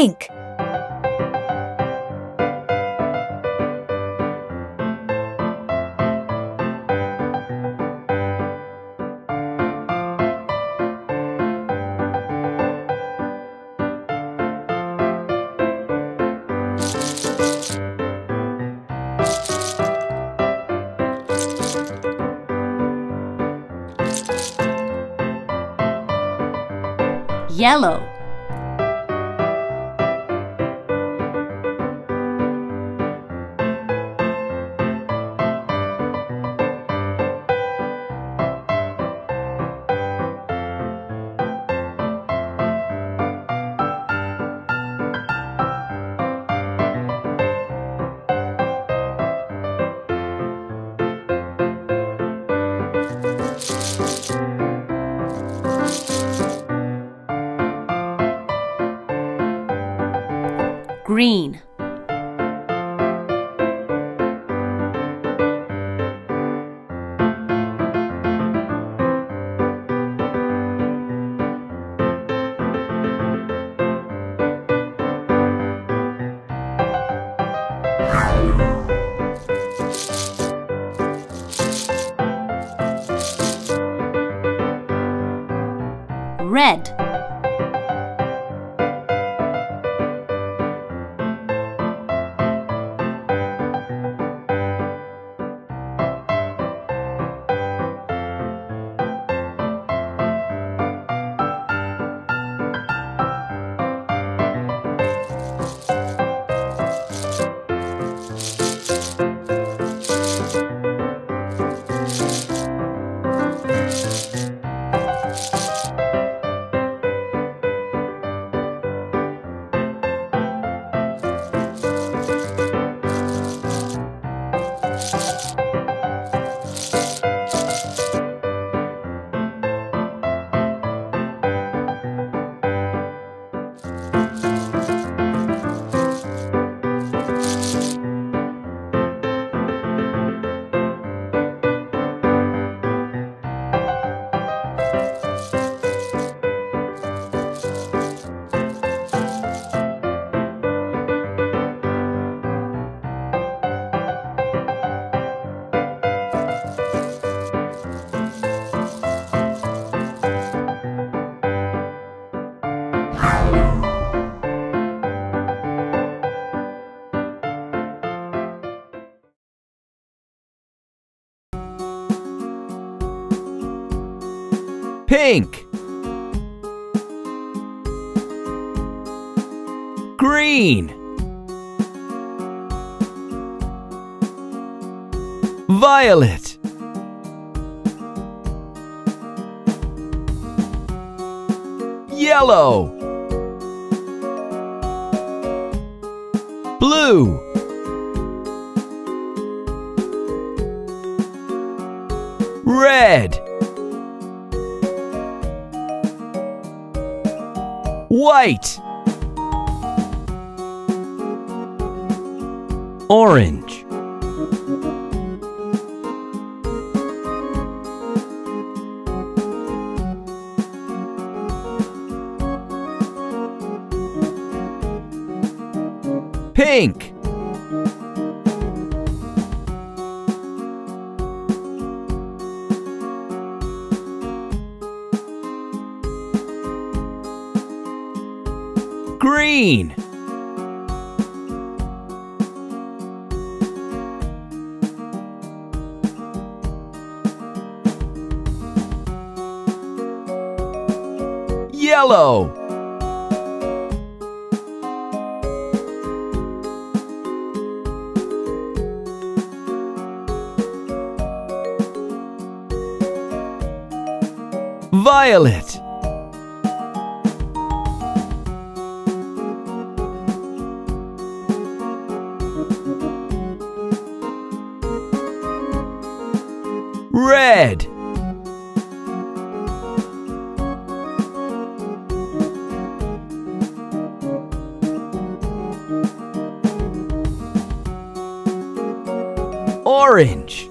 pink. Yellow Green. Red. Pink. Green. Violet. Yellow. Blue. Red. White. Orange. Pink. Green. Yellow. Violet. Red. Orange.